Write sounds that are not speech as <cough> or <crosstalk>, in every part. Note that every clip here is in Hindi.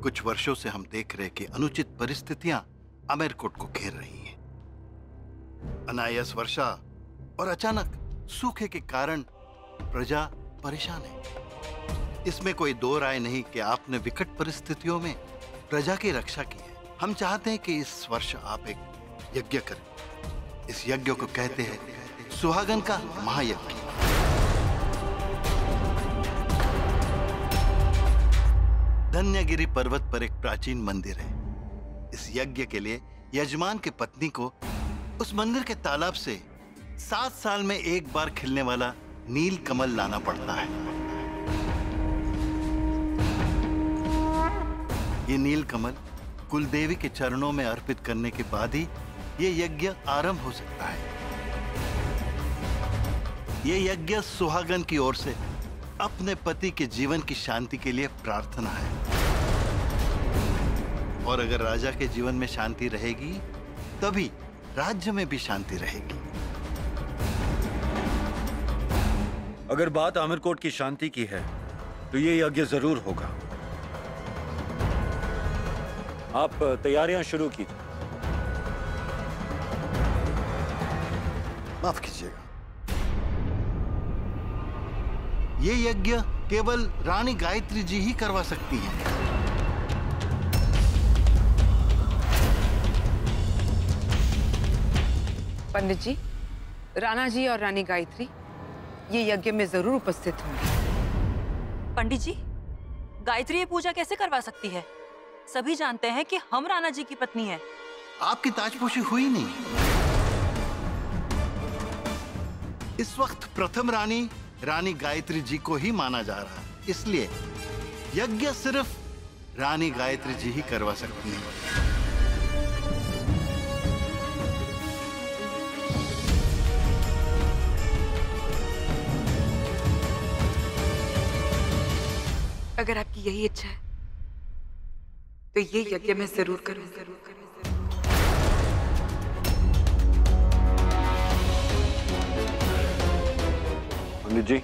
कुछ वर्षों से हम देख रहे कि अनुचित परिस्थितियाँ अमेरकोट को घेर रही हैं। अनायास वर्षा और अचानक सूखे के कारण प्रजा परेशान है। इसमें कोई दो राय नहीं कि आपने विकट परिस्थितियों में प्रजा की रक्षा की है। हम चाहते हैं कि इस वर्ष आप एक यज्ञ करें। इस यज्ञ को कहते हैं सुहागन का महायज्ञ। धन्यगिरी पर्वत पर एक प्राचीन मंदिर है। इस यज्ञ के लिए यजमान की पत्नी को उस मंदिर के तालाब से सात साल में एक बार खिलने वाला नील कमल लाना पड़ता है। ये नील कमल कुलदेवी के चरणों में अर्पित करने के बाद ही ये यज्ञ आरंभ हो सकता है। ये यज्ञ सुहागन की ओर से अपने पति के जीवन की शांति के लिए प्रार्थना है। और अगर राजा के जीवन में शांति रहेगी तभी राज्य में भी शांति रहेगी। अगर बात आमिरकोट की शांति की है तो ये यज्ञ ज़रूर होगा। आप तैयारियाँ शुरू कीजिए। माफ़ कीजिएगा। ये यज्ञ केवल रानी गायत्री जी ही करवा सकती हैं। पंडित जी राणा जी और रानी गायत्री ये यज्ञ में ज़रूर उपस्थित होंगे। पंडित जी गायत्री ये पूजा कैसे करवा सकती है? सभी जानते हैं कि हम राणा जी की पत्नी है। आपकी ताजपोशी हुई नहीं। इस वक्त प्रथम रानी रानी गायत्री जी को ही माना जा रहा है। इसलिए यज्ञ सिर्फ़ रानी गायत्री जी ही करवा सकती हैं। अगर आपकी यही इच्छा है तो ये यज्ञ मैं ज़रूर करूँ ज़रूर करूँ पंडित जी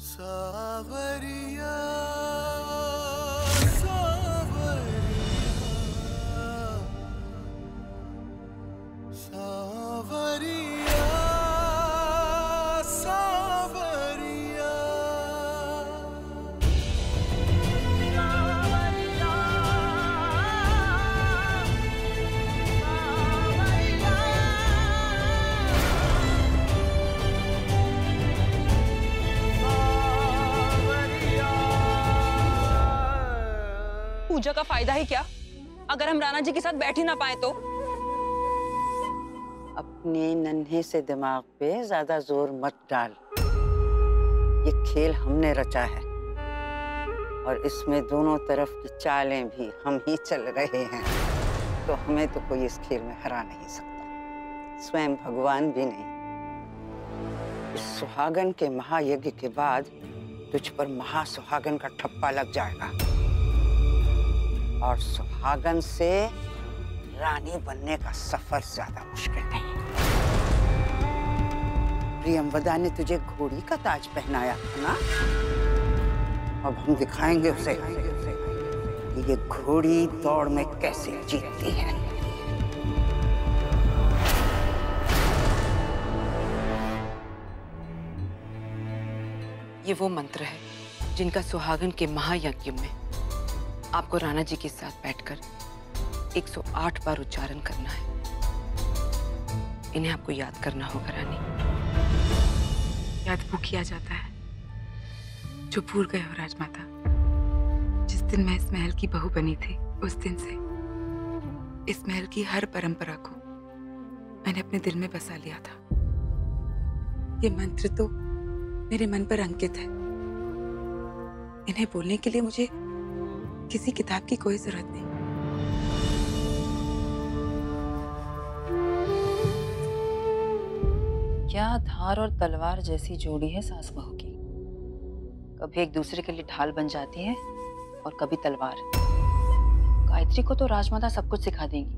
सावरिया। पूजा का फ़ायदा ही क्या? अगर हम राणा जी के साथ बैठ ही ना पाए तो? अपने नन्हे से दिमाग पे ज़्यादा ज़ोर मत डाल। ये खेल हमने रचा है। और इसमें दोनों तरफ़ की चालें भी हम ही चल रहे हैं। तो हमें तो कोई इस खेल में हरा नहीं सकता। स्वयं भगवान भी नहीं। इस सुहागन के महायज्ञ के बाद तुझ पर महासुहागन का ठप्पा लग जाएगा। और सुहागन से रानी बनने का सफ़र ज़्यादा मुश्किल नहीं। प्रियमवदा ने तुझे घोड़ी का ताज पहनाया था ना? अब हम दिखाएँगे उसे कि ये घोड़ी दौड़ में कैसे जीतती है। ये वो मंत्र है जिनका सुहागन के महायज्ञ में आपको राणा जी के साथ बैठकर 108 बार उच्चारण करना है। इन्हें आपको याद करना होगा, रानी। याद वो किया जाता है जो भूल गए हो राजमाता। जिस दिन मैं इस महल की बहू बनी थी, उस दिन से इस महल की हर परंपरा को मैंने अपने दिल में बसा लिया था। ये मंत्र तो मेरे मन पर अंकित है। इन्हें बोलने के लिए मुझे किसी किताब की कोई ज़रूरत नहीं। क्या धार और तलवार जैसी जोड़ी है सास बहू की? कभी एक दूसरे के लिए ढाल बन जाती है और कभी तलवार। गायत्री को तो राजमाता सब कुछ सिखा देंगी।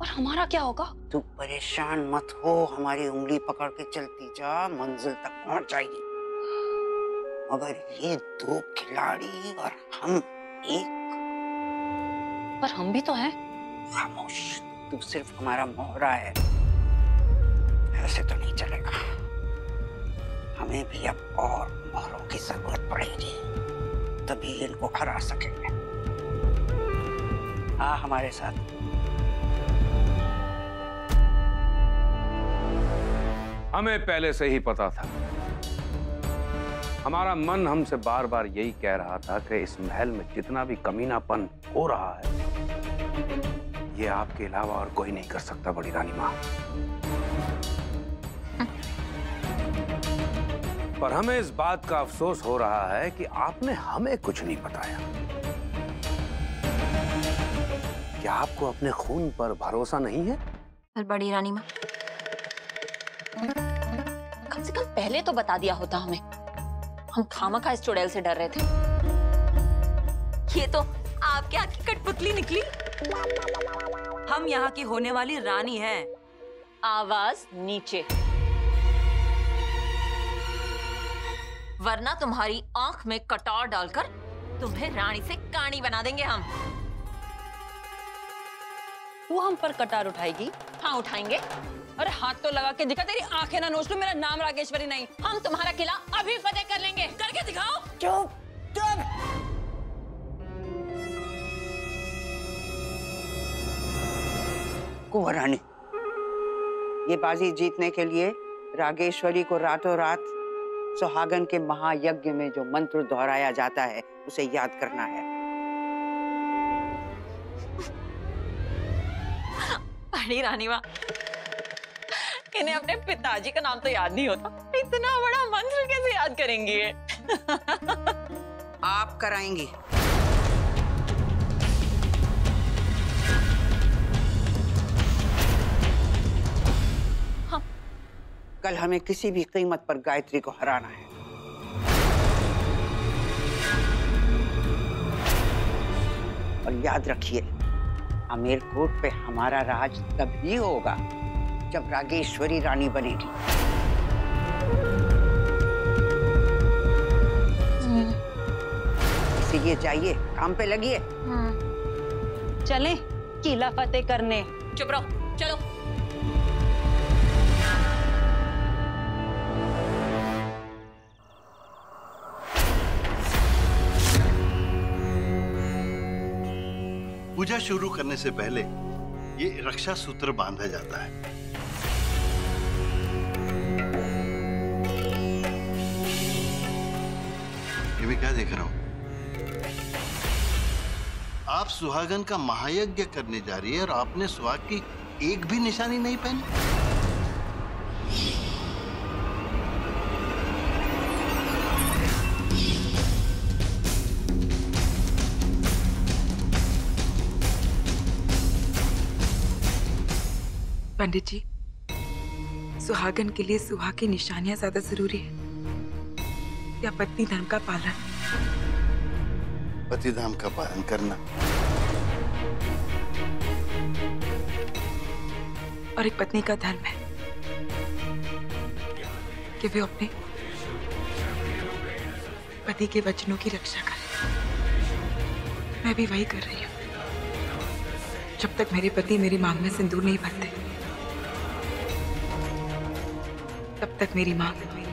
और हमारा क्या होगा? तू परेशान मत हो हमारी उंगली पकड़ के चलती जा मंजिल तक पहुँच जाएगी। मगर ये दो खिलाड़ी और हम एक। पर हम भी तो हैं। खामोश तू सिर्फ़ हमारा मोहरा है। ऐसे तो नहीं चलेगा। हमें भी अब और मोहरों की ज़रूरत पड़ेगी। तभी इनको हरा सकेंगे। आ हमारे साथ। हमें पहले से ही पता था। हमारा मन हमसे बार बार यही कह रहा था कि इस महल में जितना भी कमीनापन हो रहा है, ये आपके अलावा और कोई नहीं कर सकता, बड़ी रानी माँ। पर हमें इस बात का अफसोस हो रहा है कि आपने हमें कुछ नहीं बताया। क्या आपको अपने खून पर भरोसा नहीं है? पर बड़ी रानी माँ, कम से कम पहले तो बता दिया होता हमें। हम खामखा इस चुड़ैल से डर रहे थे। ये तो आपके आँख की कठपुतली निकली। हम यहाँ की होने वाली रानी हैं। आवाज़ नीचे। वरना तुम्हारी आँख में कटार डालकर तुम्हें रानी से कानी बना देंगे हम। वो हम पर कटार उठाएगी। हाँ उठाएँगे। अरे हाथ तो लगा के दिखा तेरी आँखें ना नोच लूँ मेरा नाम रागेश्वरी नहीं। हम तुम्हारा किला अभी फतेह कर लेंगे। करके दिखाओ। चुप चुप। कुंवर रानी ये बाजी जीतने के लिए रागेश्वरी को रातों रात सुहागन के महायज्ञ में जो मंत्र दोहराया जाता है उसे याद करना है। रानी माँ इन्हें अपने पिताजी का नाम तो याद नहीं होता। इतना बड़ा मंत्र कैसे याद करेंगी? ये आप कराएँगी। कल हमें किसी भी कीमत पर गायत्री को हराना है। और याद रखिए आमेर कोट पे हमारा राज तभी होगा जब रागेश्वरी रानी बनेगी। इसीलिए जाइए काम पे लगिए। चले किला फतेह करने। चुप रहो चलो। पूजा शुरू करने से पहले ये रक्षा सूत्र बांधा जाता है। ये मैं क्या देख रहा हूँ? आप सुहागन का महायज्ञ करने जा रही है और आपने सुहाग की एक भी निशानी नहीं पहनी। पंडित जी, सुहागन के लिए सुहाग की निशानियाँ ज़्यादा ज़रूरी है। या पत्नी धर्म का पालन? पतिधाम का पालन करना। और एक पत्नी का धर्म है कि वे अपने पति के वचनों की रक्षा करे। मैं भी वही कर रही हूँ। जब तक मेरे पति मेरी मांग में सिंदूर नहीं भरते तब तक मेरी मांग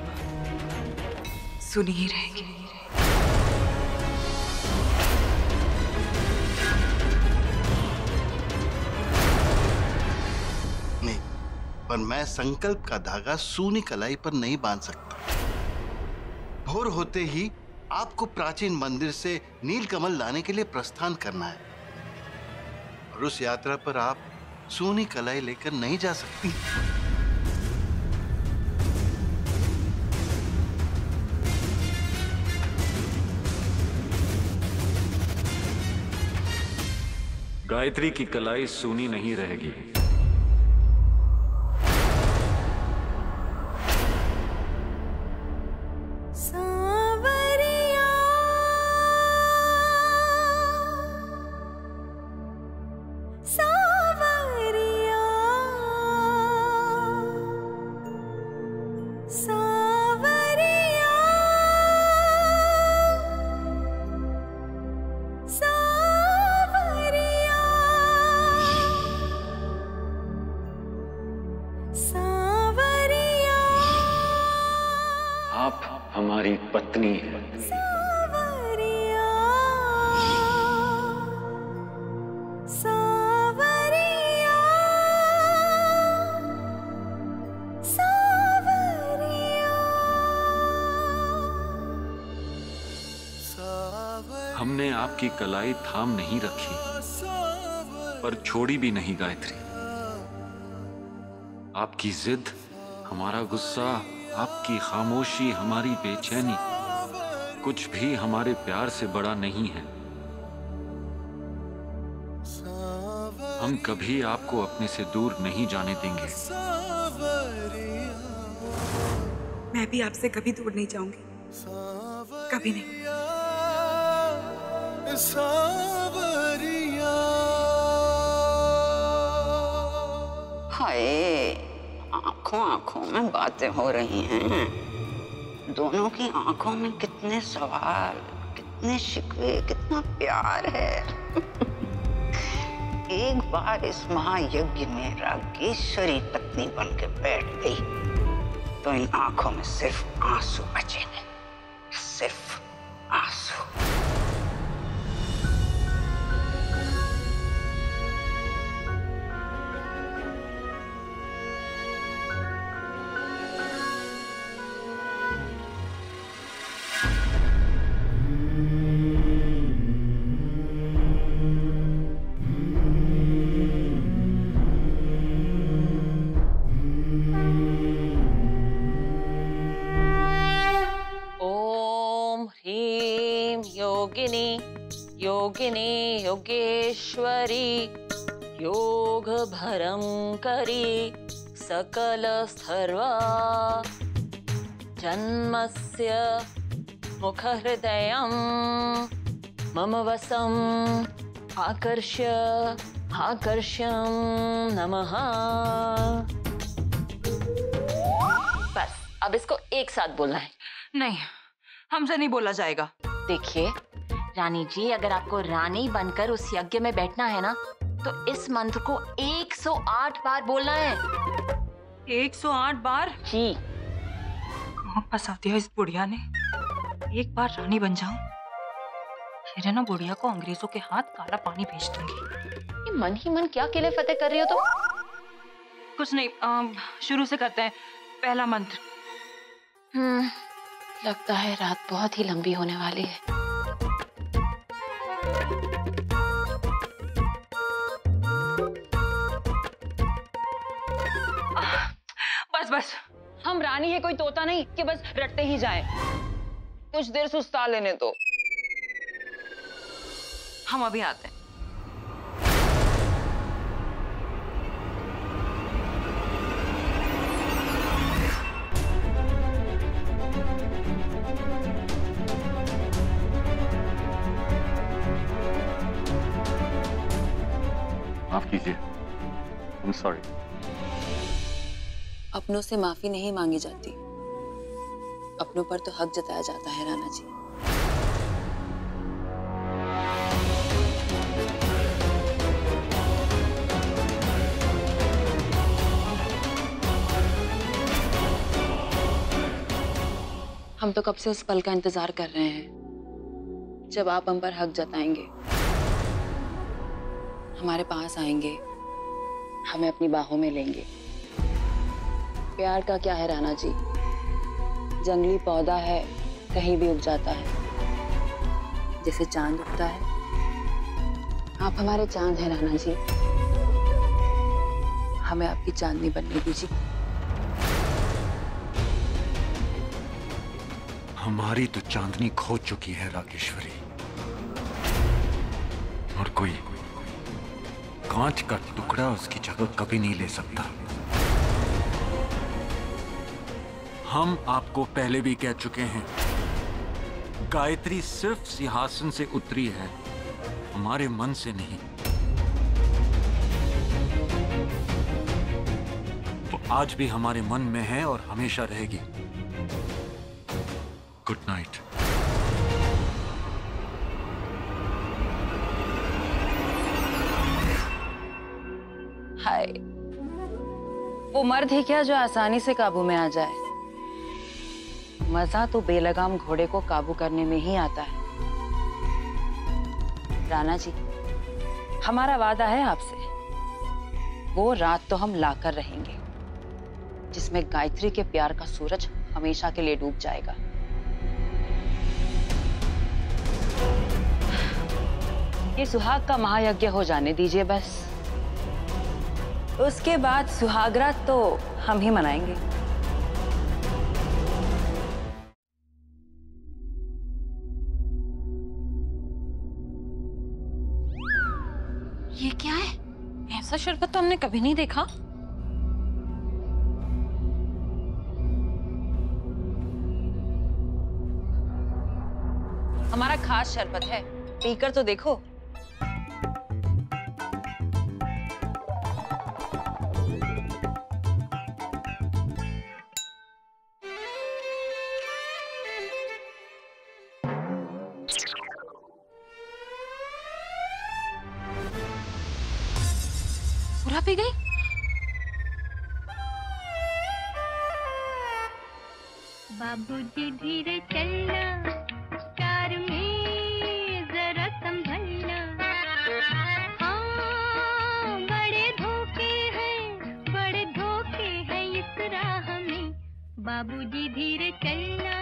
सुनी ही रहेगी। नहीं, पर मैं संकल्प का धागा सूनी कलाई पर नहीं बाँध सकता। भोर होते ही आपको प्राचीन मंदिर से नीलकमल लाने के लिए प्रस्थान करना है। और उस यात्रा पर आप सूनी कलाई लेकर नहीं जा सकती। गायत्री की कलाई सुनी नहीं रहेगी। हमने आपकी कलाई थाम नहीं रखी, पर छोड़ी भी नहीं गायत्री। आपकी जिद, हमारा गुस्सा, आपकी खामोशी, हमारी बेचैनी, कुछ भी हमारे प्यार से बड़ा नहीं है। हम कभी आपको अपने से दूर नहीं जाने देंगे। मैं भी आपसे कभी दूर नहीं जाऊँगी। कभी नहीं। हाय, आँखों आँखों में बातें हो रही हैं। दोनों की आँखों में कितने सवाल, कितने शिकवे, कितना प्यार है। <laughs> एक बार इस महायज्ञ में रागेश्वरी पत्नी बन के बैठ गई तो इन आँखों में सिर्फ़ आँसू बचेंगे सिर्फ़ योगिनी योगिनी योगेश्वरी योग भरम करी सकल सर्वा। जन्मस्य मुखहृदयं मम वसम् आकर्ष्य आकर्ष्यं नमः। बस अब इसको एक साथ बोलना है। नहीं हमसे नहीं बोला जाएगा। देखिए रानी जी अगर आपको रानी बनकर उस यज्ञ में बैठना है ना तो इस मंत्र को 108 बार बोलना है। 108 बार? जी। कहाँ फंसा दिया इस बुढ़िया ने। एक बार रानी बन जाऊँ फिर है ना बुढ़िया को अंग्रेज़ों के हाथ काला पानी भेज दूँगी। ये मन ही मन क्या किले फतेह कर रही हो तुम? कुछ नहीं शुरू से करते हैं। पहला मंत्र। हम्म लगता है रात बहुत ही लंबी होने वाली है। बस। हम रानी है कोई तोता नहीं कि बस रटते ही जाएँ। कुछ देर सुस्ता लेने दो। हम अभी आते हैं। माफ़ कीजिए। आई एम सॉरी अपनों से माफ़ी नहीं मांगी जाती। अपनों पर तो हक जताया जाता है, राणा जी। हम तो कब से उस पल का इंतज़ार कर रहे हैं, जब आप हम पर हक जताएँगे। हमारे पास आएँगे, हमें अपनी बाहों में लेंगे। प्यार का क्या है राणा जी? जंगली पौधा है, कहीं भी उग जाता है। जैसे चाँद उगता है। आप हमारे चाँद हैं राणा जी। हमें आपकी चांदनी बनने दीजिए। हमारी तो चांदनी खो चुकी है, राकेश्वरी। और कोई कांच का टुकड़ा उसकी जगह कभी नहीं ले सकता। हम आपको पहले भी कह चुके हैं। गायत्री सिर्फ़ सिंहासन से उतरी है, हमारे मन से नहीं। वो आज भी हमारे मन में है और हमेशा रहेगी। गुड नाइट हाय, वो मर्द ही क्या जो आसानी से काबू में आ जाए? मज़ा तो बेलगाम घोड़े को काबू करने में ही आता है। राणा जी, हमारा वादा है आपसे। वो रात तो हम लाकर रहेंगे, जिसमें गायत्री के प्यार का सूरज हमेशा के लिए डूब जाएगा। ये सुहाग का महायज्ञ हो जाने दीजिए बस। उसके बाद सुहागरात तो हम ही मनाएँगे। ऐसा शरबत तो हमने कभी नहीं देखा। हमारा खास शरबत है। पीकर तो देखो। बाबूजी धीरे चलना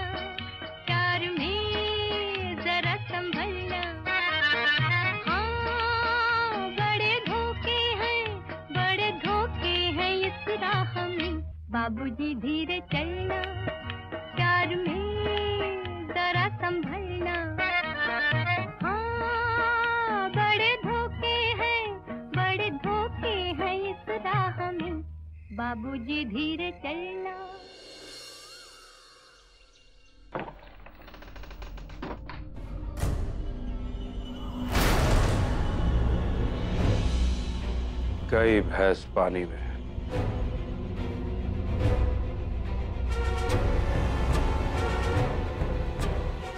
कार में जरा संभलना। हाँ बड़े धोखे हैं, बड़े धोखे हैं इस राह में। बाबूजी धीरे कई भैंस पानी में।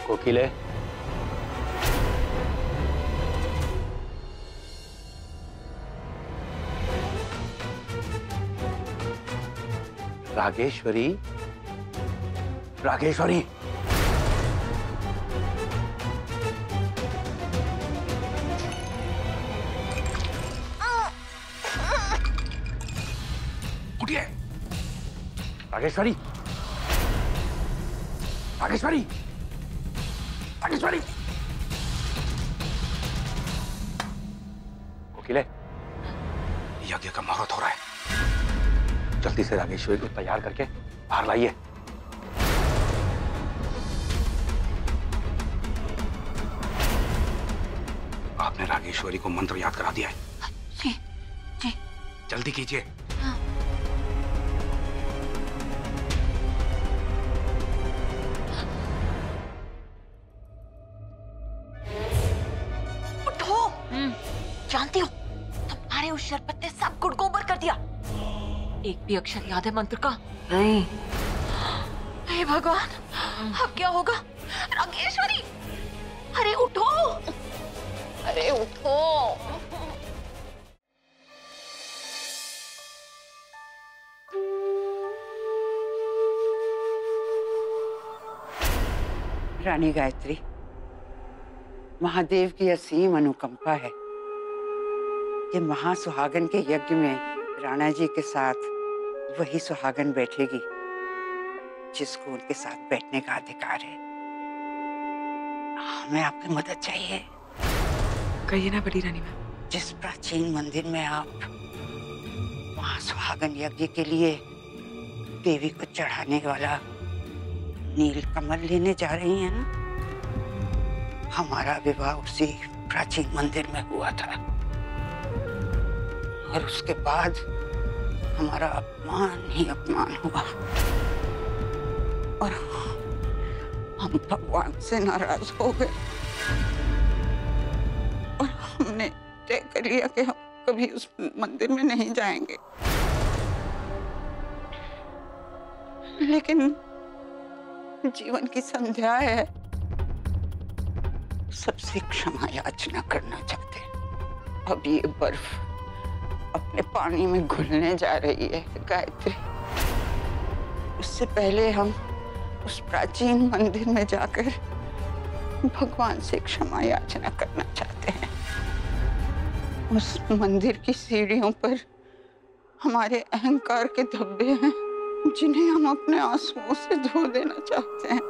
कोकिले। रागेश्वरी। रागेश्वरी। रागेश्वरी रागेश्वरी रागेश्वरी कोकिले यज्ञ का मुहूर्त हो रहा है। जल्दी से रागेश्वरी को तैयार करके बाहर लाइए। आपने रागेश्वरी को मंत्र याद करा दिया है। जी जी। जल्दी कीजिए। जानती हो। तुम्हारे उस शरबत ने सब गुड़ गोबर कर दिया। एक भी अक्षर याद है मंत्र का? नहीं। हे भगवान अब क्या होगा? रागेश्वरी अरे उठो। अरे उठो। रानी गायत्री महादेव की असीम अनुकंपा है। कि महासुहागन के यज्ञ में राणा जी के साथ वही सुहागन बैठेगी जिसको उनके साथ बैठने का अधिकार है। हमें आपकी मदद चाहिए। कहिए ना बड़ी रानी मैम। जिस प्राचीन मंदिर में आप महासुहागन यज्ञ के लिए देवी को चढ़ाने वाला नील कमल लेने जा रही हैं ना? हमारा विवाह उसी प्राचीन मंदिर में हुआ था। और उसके बाद हमारा अपमान ही अपमान हुआ। और हम भगवान से नाराज़ हो गए। और हमने तय कर लिया कि हम कभी उस मंदिर में नहीं जाएँगे। लेकिन जीवन की संध्या है। सबसे क्षमा याचना करना चाहते अब ये बर्फ़ अपने पानी में घुलने जा रही है, गायत्री। उससे पहले हम उस प्राचीन मंदिर में जाकर भगवान से क्षमा याचना करना चाहते हैं। उस मंदिर की सीढ़ियों पर हमारे अहंकार के धब्बे हैं, जिन्हें हम अपने आंसुओं से धो देना चाहते हैं।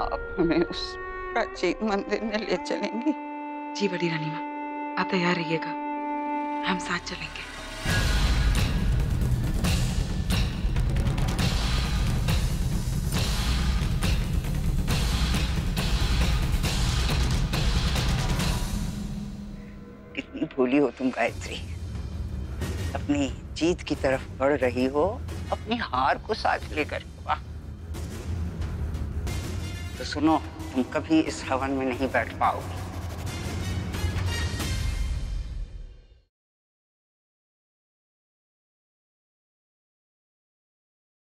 आप हमें उस प्राचीन मंदिर में ले चलेंगी। जी, बड़ी रानी माँ, आप तैयार रहिएगा। हम साथ चलेंगे। कितनी भोली हो तुम गायत्री। अपनी जीत की तरफ़ बढ़ रही हो, अपनी हार को साथ लेकर। तो सुनो, तुम कभी इस हवन में नहीं बैठ पाओगी।